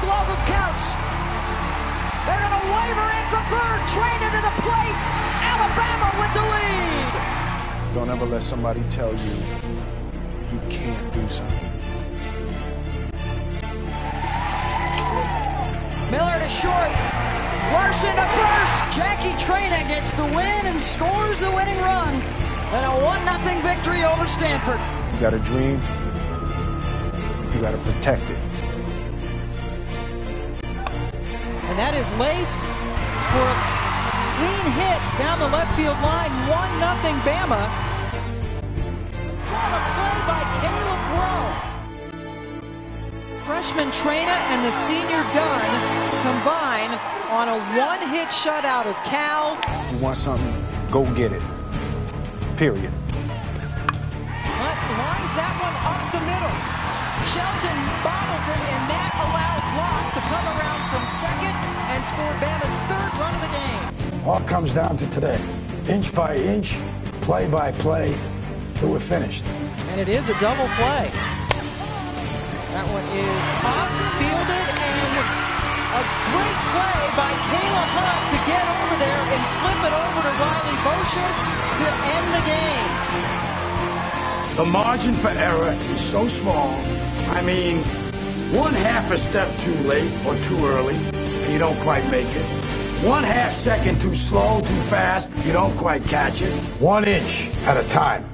glove of counts. They're going to waver in for third. Traina to the plate. Alabama with the lead. Don't ever let somebody tell you you can't do something. Miller to short. Larsen to first. Jackie Traina gets the win and scores the winning run. And a 1 0 victory over Stanford. You got a dream, you got to protect it. And that is laced for a clean hit down the left field line. 1 0 Bama. What a play by Kayla Braud. Freshman Traina and the senior Dunne combine on a one-hit shutout of Cal. You want something, go get it. Period. Hunt lines that one up the middle. Shelton bottles it, and that allows Locke to come around from second and score Bama's third run of the game. All comes down to today. Inch by inch, play by play, till we're finished. And it is a double play. That one is popped, fielded, and a great play by Kaila Hunt to get over there and flip it over to Riley Bosher to end the game. The margin for error is so small. I mean, one half a step too late or too early, and you don't quite make it. One half second too slow, too fast, you don't quite catch it. One inch at a time.